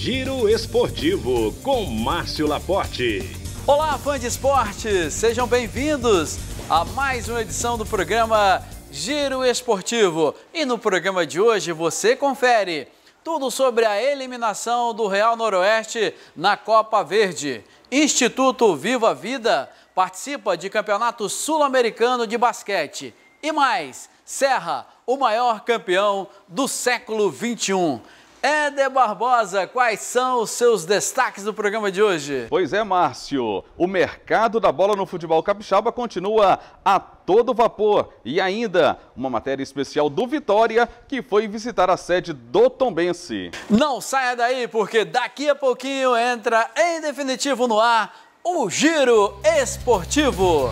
Giro Esportivo com Márcio Laporte. Olá, fã de esporte, sejam bem-vindos a mais uma edição do programa Giro Esportivo. E no programa de hoje você confere tudo sobre a eliminação do Real Noroeste na Copa Verde. Instituto Viva Vida participa de Campeonato Sul-Americano de Basquete. E mais, Serra, o maior campeão do século 21. Éder Barbosa, quais são os seus destaques do programa de hoje? Pois é, Márcio. O mercado da bola no futebol capixaba continua a todo vapor. E ainda, uma matéria especial do Vitória, que foi visitar a sede do Tombense. Não saia daí, porque daqui a pouquinho entra em definitivo no ar o Giro Esportivo.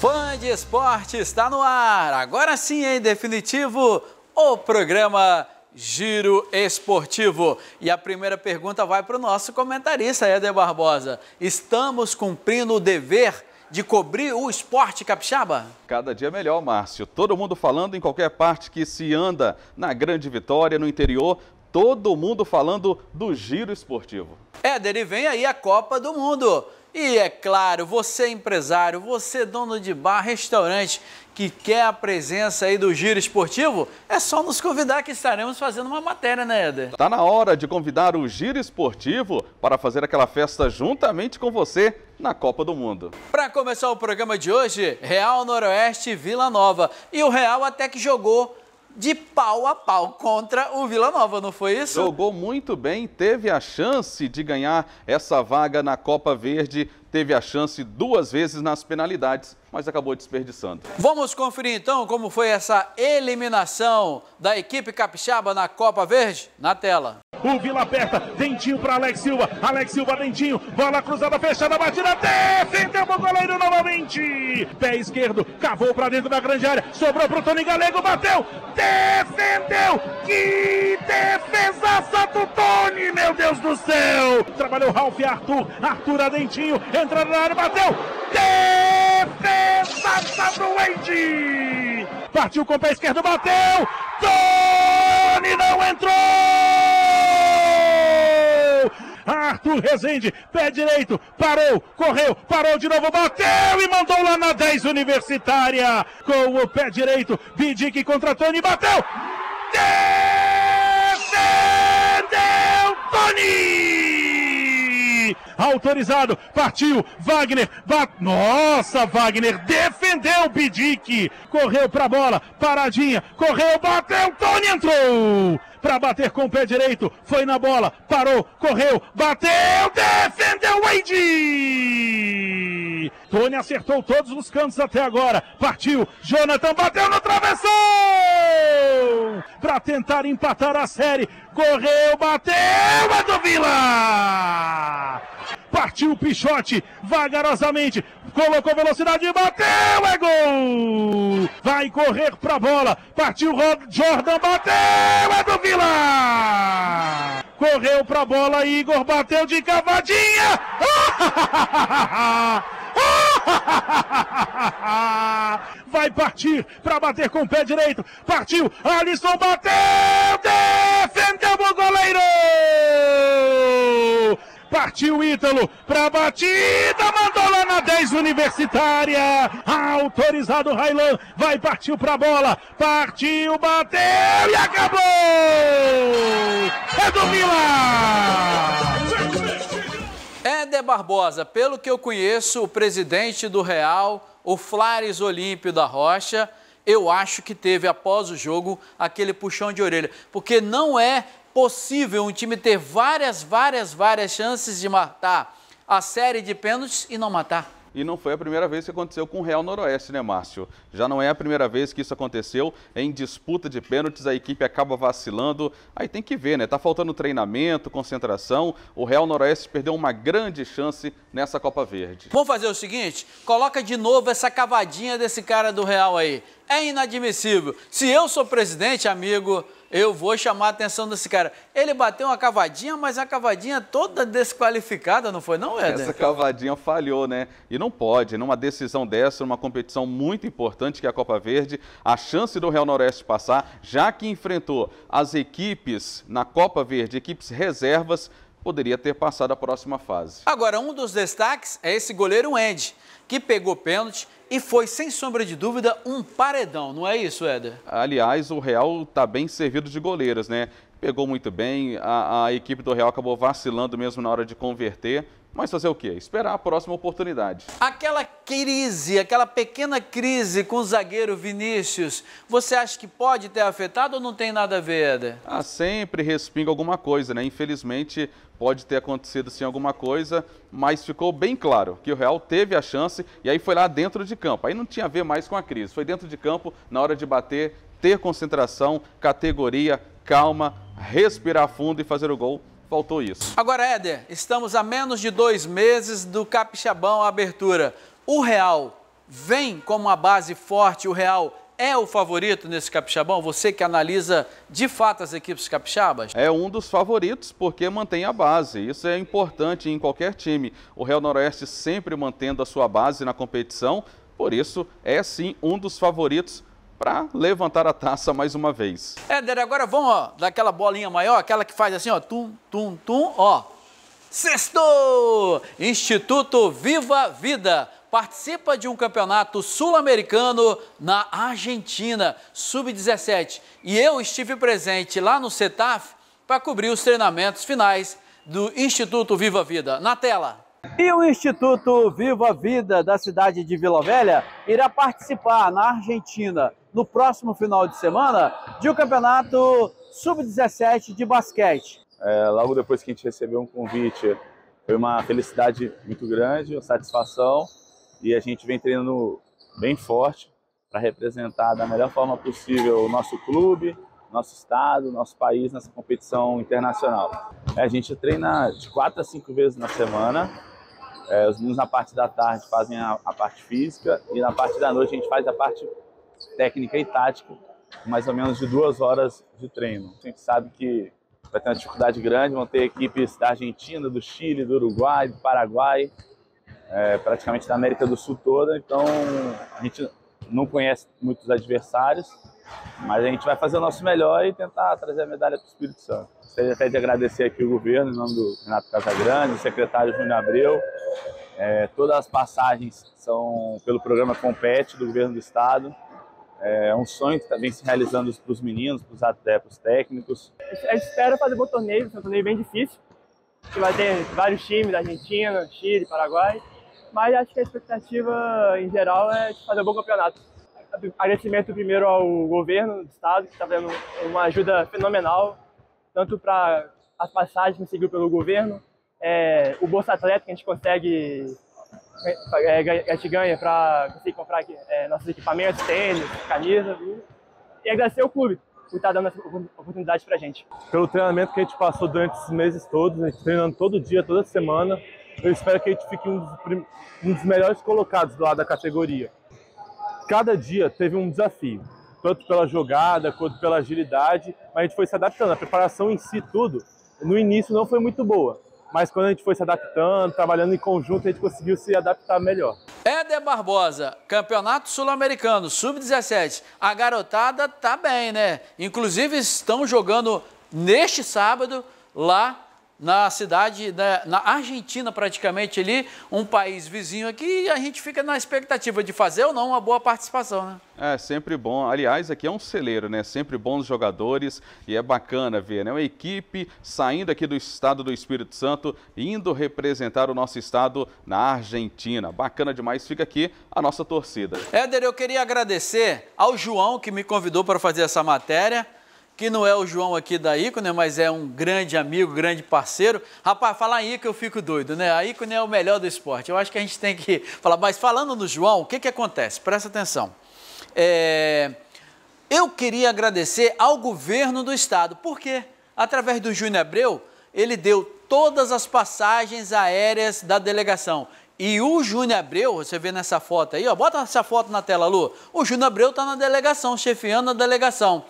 Fã de esporte está no ar. Agora sim, em definitivo, o programa Giro Esportivo. E a primeira pergunta vai para o nosso comentarista, Éder Barbosa. Estamos cumprindo o dever de cobrir o esporte capixaba? Cada dia melhor, Márcio. Todo mundo falando em qualquer parte que se anda na Grande Vitória, no interior, todo mundo falando do giro esportivo. Éder, e vem aí a Copa do Mundo. E é claro, você é empresário, você é dono de bar, restaurante, que quer a presença aí do Giro Esportivo, é só nos convidar que estaremos fazendo uma matéria, né, Éder? Tá na hora de convidar o Giro Esportivo para fazer aquela festa juntamente com você na Copa do Mundo. Para começar o programa de hoje, Real Noroeste Vila Nova. E o Real até que jogou de pau a pau contra o Vila Nova, não foi isso? Jogou muito bem, teve a chance de ganhar essa vaga na Copa Verde, teve a chance duas vezes nas penalidades, mas acabou desperdiçando. Vamos conferir então como foi essa eliminação da equipe capixaba na Copa Verde? Na tela. O Vila aperta, Dentinho para Alex Silva, Alex Silva, Dentinho, bola cruzada fechada, batida, defendeu o goleiro novamente. Pé esquerdo, cavou para dentro da grande área, sobrou pro Tony Galego, bateu, defendeu. Que defesaça do Tony, meu Deus do céu. Trabalhou Ralf e Arthur, Arthur Dentinho, entrando na área, bateu, defesaça do Wade. Partiu com o pé esquerdo, bateu, Tony não entrou. Arthur Rezende, pé direito, parou, correu, parou de novo, bateu e mandou lá na 10 universitária. Com o pé direito, Bidic contra Tony, bateu! Defendeu Tony! Autorizado, partiu, Wagner. Nossa, Wagner, defendeu Bidic, correu pra bola, paradinha, correu, bateu, Tony entrou! Para bater com o pé direito, foi na bola, parou, correu, bateu, defendeu Wade! Tony acertou todos os cantos até agora, partiu, Jonathan bateu no travessão! Para tentar empatar a série, correu, bateu, é do Vila! Partiu o Pichote, vagarosamente, colocou velocidade bateu, é gol! Vai correr pra bola, partiu Jordan, bateu, é do Vila! Correu pra bola, Igor bateu de cavadinha! Vai partir para bater com o pé direito. Partiu. Alisson bateu. Defendeu o goleiro. Partiu Ítalo para batida, mandou lá na 10 universitária. Autorizado Railan, vai partiu para bola. Partiu, bateu e acabou! É do Vila! Éder Barbosa, pelo que eu conheço, o presidente do Real, o Flares Olímpio da Rocha, eu acho que teve após o jogo aquele puxão de orelha, porque não é possível um time ter várias, várias, várias chances de matar a série de pênaltis e não matar. E não foi a primeira vez que aconteceu com o Real Noroeste, né, Márcio? Já não é a primeira vez que isso aconteceu. Em disputa de pênaltis, a equipe acaba vacilando. Aí tem que ver, né? Tá faltando treinamento, concentração. O Real Noroeste perdeu uma grande chance nessa Copa Verde. Vamos fazer o seguinte: coloca de novo essa cavadinha desse cara do Real aí. É inadmissível. Se eu sou presidente, amigo, eu vou chamar a atenção desse cara. Ele bateu uma cavadinha, mas a cavadinha toda desqualificada, não foi não, Éder? Essa cavadinha falhou, né? E não pode, numa decisão dessa, numa competição muito importante que é a Copa Verde, a chance do Real Noroeste passar, já que enfrentou as equipes na Copa Verde, equipes reservas, poderia ter passado a próxima fase. Agora, um dos destaques é esse goleiro Andy, que pegou pênalti e foi, sem sombra de dúvida, um paredão, não é isso, Éder? Aliás, o Real está bem servido de goleiros, né? Pegou muito bem, a, a equipe do Real acabou vacilando mesmo na hora de converter, mas fazer o quê? Esperar a próxima oportunidade. Aquela crise, aquela pequena crise com o zagueiro Vinícius, você acha que pode ter afetado ou não tem nada a ver, Éder? Ah, sempre respinga alguma coisa, né? Infelizmente, pode ter acontecido sim alguma coisa, mas ficou bem claro que o Real teve a chance e aí foi lá dentro de campo. Aí não tinha a ver mais com a crise, foi dentro de campo, na hora de bater, ter concentração, categoria, calma, respirar fundo e fazer o gol. Faltou isso. Agora, Éder, estamos a menos de dois meses do Capixabão abertura. O Real vem como uma base forte, o Real é o favorito nesse capixabão? Você que analisa de fato as equipes capixabas? É um dos favoritos porque mantém a base. Isso é importante em qualquer time. O Real Noroeste sempre mantendo a sua base na competição, por isso é sim um dos favoritos para levantar a taça mais uma vez. Éder, agora vamos ó, daquela bolinha maior, aquela que faz assim, ó, tum, tum, tum, ó. Sexto! Instituto Viva Vida participa de um campeonato sul-americano na Argentina, sub-17. E eu estive presente lá no CETAF para cobrir os treinamentos finais do Instituto Viva Vida. Na tela. E o Instituto Viva Vida da cidade de Vila Velha irá participar na Argentina no próximo final de semana de um campeonato sub-17 de basquete. É, logo depois que a gente recebeu um convite, foi uma felicidade muito grande, uma satisfação e a gente vem treinando bem forte para representar da melhor forma possível o nosso clube, nosso estado, nosso país nessa competição internacional. É, a gente treina de quatro a cinco vezes na semana. É, os meninos na parte da tarde fazem a, a, parte física e na parte da noite a gente faz a parte técnica e tática, mais ou menos de duas horas de treino. A gente sabe que vai ter uma dificuldade grande, vão ter equipes da Argentina, do Chile, do Uruguai, do Paraguai, é, praticamente da América do Sul toda, então a gente não conhece muitos adversários, mas a gente vai fazer o nosso melhor e tentar trazer a medalha para o Espírito Santo. Gostaria até de agradecer aqui o governo, em nome do Renato Casagrande, o secretário Júnior Abreu. É, todas as passagens são pelo programa Compete do governo do estado. É um sonho que está vem se realizando para os meninos, para os atletas, técnicos. A gente espera fazer bom torneio, um torneio bem difícil, que vai ter vários times da Argentina, Chile, Paraguai mas acho que a expectativa em geral é de fazer um bom campeonato. Agradecimento primeiro ao governo do estado, que está dando uma ajuda fenomenal, tanto para as passagens que seguiu pelo governo, é, o Bolsa Atleta que a gente consegue, é, a gente ganha para conseguir comprar é, nossos equipamentos, tênis, camisa, e agradecer ao clube por estar dando essa oportunidade para a gente. Pelo treinamento que a gente passou durante esses meses todos, a gente treinando todo dia, toda semana, eu espero que a gente fique um dos, um dos melhores colocados lá da categoria. Cada dia teve um desafio, tanto pela jogada quanto pela agilidade, mas a gente foi se adaptando. A preparação em si, tudo, no início não foi muito boa, mas quando a gente foi se adaptando, trabalhando em conjunto, a gente conseguiu se adaptar melhor. Éder Barbosa, Campeonato Sul-Americano, Sub-17. A garotada tá bem, né? Inclusive estão jogando neste sábado lá na cidade, né, na Argentina praticamente ali, um país vizinho aqui, e a gente fica na expectativa de fazer ou não uma boa participação, né? É, sempre bom. Aliás, aqui é um celeiro, né? Sempre bons jogadores e é bacana ver, né? Uma equipe saindo aqui do estado do Espírito Santo, indo representar o nosso estado na Argentina. Bacana demais, fica aqui a nossa torcida. Éder, eu queria agradecer ao João que me convidou para fazer essa matéria que não é o João aqui da Ícone, mas é um grande amigo, grande parceiro. Rapaz, falar em Ícone eu fico doido, né? A Ícone é o melhor do esporte. Eu acho que a gente tem que falar. Mas falando no João, o que, que acontece? Presta atenção. É... Eu queria agradecer ao governo do estado, porque através do Júnior Abreu, ele deu todas as passagens aéreas da delegação. E o Júnior Abreu, você vê nessa foto aí, ó, bota essa foto na tela, Lu. O Júnior Abreu está na delegação, chefiando a delegação.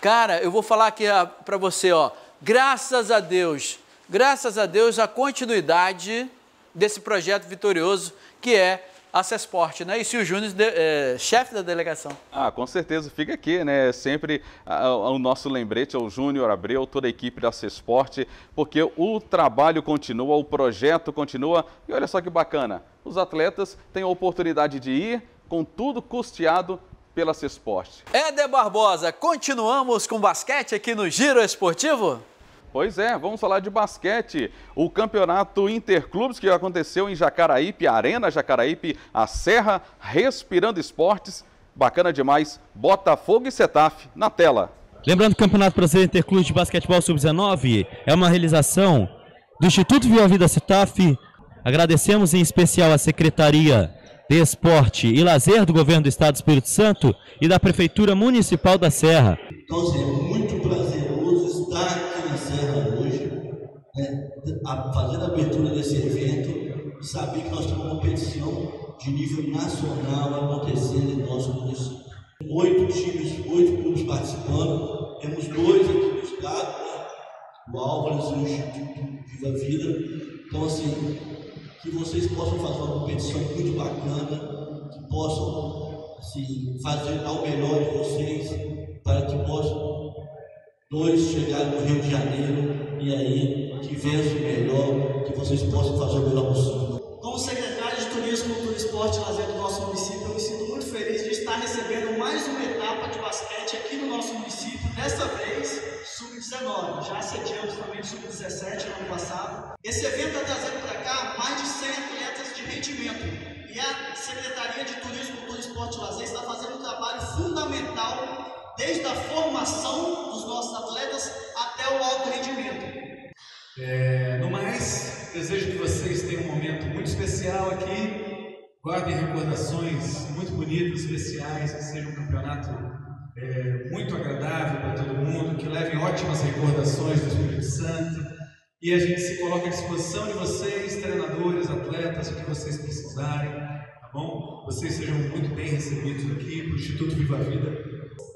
Cara, eu vou falar aqui para você, ó. Graças a Deus, graças a Deus, a continuidade desse projeto vitorioso que é a CESPORT, né? E o Júnior, é, chefe da delegação. Ah, com certeza, fica aqui, né? Sempre o nosso lembrete ao Júnior Abreu, toda a equipe da CESPORT, porque o trabalho continua, o projeto continua. E olha só que bacana, os atletas têm a oportunidade de ir com tudo custeado pela CESPORT. Éder Barbosa, continuamos com basquete aqui no Giro Esportivo? Pois é, vamos falar de basquete. O campeonato Interclubes que aconteceu em Jacaraípe, Arena Jacaraípe, a Serra, Respirando Esportes. Bacana demais. Botafogo e Setaf na tela. Lembrando que o Campeonato Brasileiro Interclubes de Basquetebol Sub-19 é uma realização do Instituto Viva Vida Setaf. Agradecemos em especial a Secretaria de Esporte e Lazer do Governo do Estado do Espírito Santo e da Prefeitura Municipal da Serra. Então, é muito prazeroso estar aqui na Serra hoje, né, fazendo a abertura desse evento e saber que nós temos uma competição de nível nacional acontecendo em nosso município. Oito times, oito clubes participando, temos dois aqui no estado, né, o Álvares e o Instituto Viva Vida. Então, assim, que vocês possam fazer uma competição muito bacana, que possam assim, fazer ao melhor de vocês, para que possam dois chegarem no Rio de Janeiro e aí que vença o melhor, que vocês possam fazer o melhor possível. Como secretário de Turismo, Cultura, Esporte e Lazer do nosso município, eu me sinto muito feliz de estar recebendo mais uma etapa de basquete aqui no nosso município, desta vez sub-19. Já sediamos também o sub-17 no ano passado. Esse evento está trazendo Secretaria de Turismo, Cultura, Esporte e Lazer está fazendo um trabalho fundamental desde a formação dos nossos atletas até o alto rendimento. É, no mais, desejo que vocês tenham um momento muito especial aqui. Guardem recordações muito bonitas, especiais, que seja um campeonato é, muito agradável para todo mundo, que levem ótimas recordações do Espírito Santo. E a gente se coloca à disposição de vocês, treinadores, atletas, o que vocês precisarem, bom? Vocês sejam muito bem recebidos aqui para o Instituto Viva a Vida.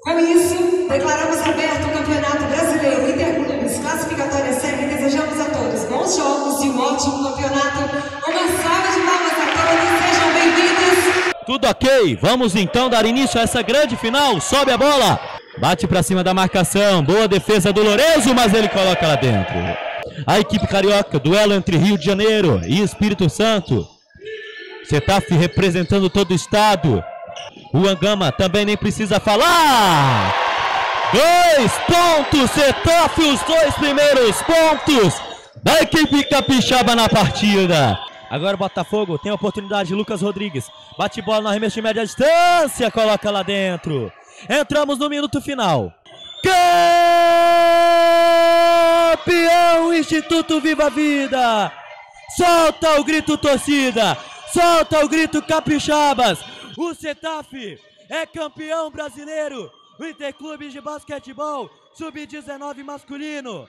Com isso, declaramos aberto o Campeonato Brasileiro Interclubes Classificatória Série e desejamos a todos bons jogos e um ótimo campeonato. Uma salva de palmas a todos, sejam bem-vindos. Tudo ok, vamos então dar início a essa grande final. Sobe a bola, bate para cima da marcação. Boa defesa do Lourenço, mas ele coloca lá dentro. A equipe carioca, duelo entre Rio de Janeiro e Espírito Santo. Setaf representando todo o estado. O Angama também nem precisa falar. Dois pontos, Setaf, os dois primeiros pontos da equipe capixaba na partida. Agora o Botafogo tem a oportunidade. Lucas Rodrigues bate bola no arremesso de média distância, coloca lá dentro. Entramos no minuto final. Campeão Instituto Viva Vida! Solta o grito torcida! Solta o grito capixabas! O Setaf é campeão brasileiro! O Interclube de Basquetebol Sub-19 masculino!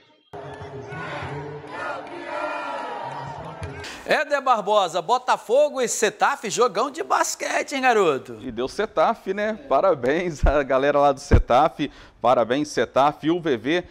Éder Barbosa, Botafogo e Setaf, jogão de basquete, hein, garoto? E deu Setaf, né? Parabéns a galera lá do Setaf, parabéns Setaf, o VV,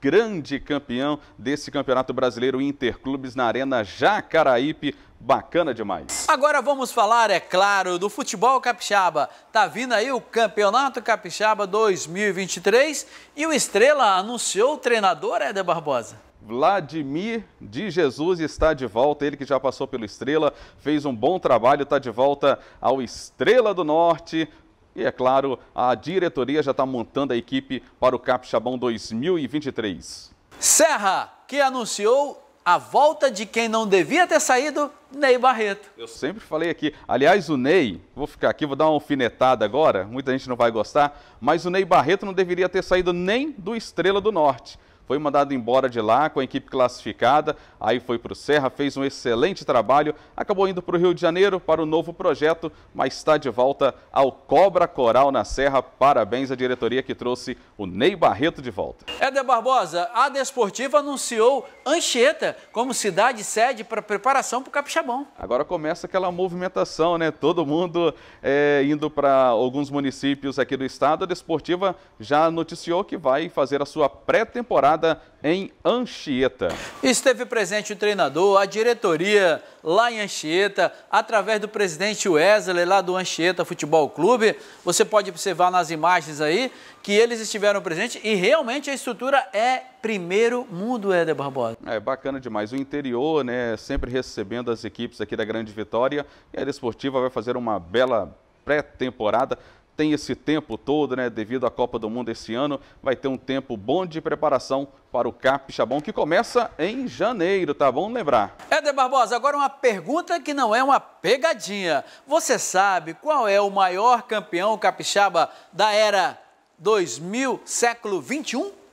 grande campeão desse Campeonato Brasileiro Interclubes na Arena Jacaraípe, bacana demais. Agora vamos falar, é claro, do futebol capixaba. Tá vindo aí o Campeonato Capixaba 2023 e o Estrela anunciou o treinador Éder Barbosa. Vladimir de Jesus está de volta, ele que já passou pelo Estrela, fez um bom trabalho, está de volta ao Estrela do Norte. E é claro, a diretoria já está montando a equipe para o Capixabão 2023. Serra, que anunciou a volta de quem não devia ter saído, Ney Barreto. Eu sempre falei aqui, aliás, o Ney, vou ficar aqui, vou dar uma alfinetada agora, muita gente não vai gostar, mas o Ney Barreto não deveria ter saído nem do Estrela do Norte foi mandado embora de lá com a equipe classificada, aí foi para o Serra, fez um excelente trabalho, acabou indo para o Rio de Janeiro para o novo projeto, mas está de volta ao Cobra Coral na Serra. Parabéns à diretoria que trouxe o Ney Barreto de volta. Éder Barbosa, a Desportiva anunciou Anchieta como cidade sede para preparação para o Capixabão. Agora começa aquela movimentação, né? Todo mundo é, indo para alguns municípios aqui do estado. A Desportiva já noticiou que vai fazer a sua pré-temporada em Anchieta. Esteve presente o treinador, a diretoria lá em Anchieta, através do presidente Wesley, lá do Anchieta Futebol Clube. Você pode observar nas imagens aí que eles estiveram presentes e realmente a estrutura é primeiro mundo, Éder Barbosa. É bacana demais. O interior, né, sempre recebendo as equipes aqui da Grande Vitória. E a Desportiva vai fazer uma bela pré-temporada tem esse tempo todo, né, devido à Copa do Mundo esse ano, vai ter um tempo bom de preparação para o Capixabão, que começa em janeiro, tá? Vamos lembrar. Éder Barbosa, agora uma pergunta que não é uma pegadinha. Você sabe qual é o maior campeão capixaba da era 2000, século 21?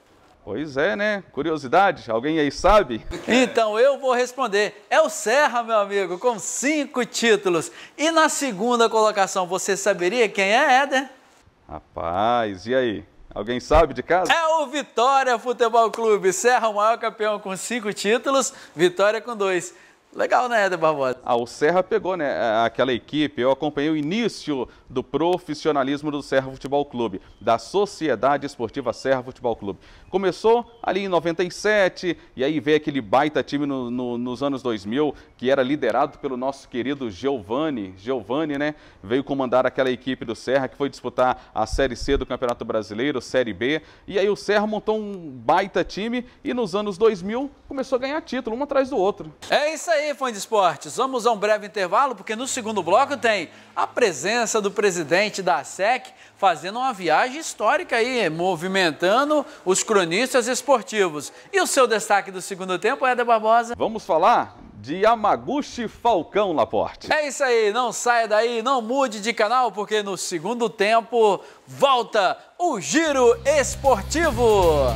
Pois é, né? Curiosidade, alguém aí sabe? Então eu vou responder. É o Serra, meu amigo, com cinco títulos. E na segunda colocação, você saberia quem é, Éder? Rapaz, e aí? Alguém sabe de casa? É o Vitória Futebol Clube. Serra, o maior campeão com cinco títulos, Vitória com dois. Legal, né, Éder Barbosa? Ah, o Serra pegou, né, aquela equipe, eu acompanhei o início do profissionalismo do Serra Futebol Clube, da Sociedade Esportiva Serra Futebol Clube. Começou ali em 97, e aí veio aquele baita time no, no, nos anos 2000, que era liderado pelo nosso querido Giovani, Giovani, né, veio comandar aquela equipe do Serra, que foi disputar a Série C do Campeonato Brasileiro, Série B, e aí o Serra montou um baita time, e nos anos 2000 começou a ganhar título, um atrás do outro. É isso aí aí, fã de esportes, vamos a um breve intervalo, porque no segundo bloco tem a presença do presidente da SEC fazendo uma viagem histórica aí, movimentando os cronistas esportivos. E o seu destaque do segundo tempo, Éder Barbosa? Vamos falar de Yamaguchi Falcão Laporte. É isso aí, não saia daí, não mude de canal, porque no segundo tempo volta o Giro Esportivo.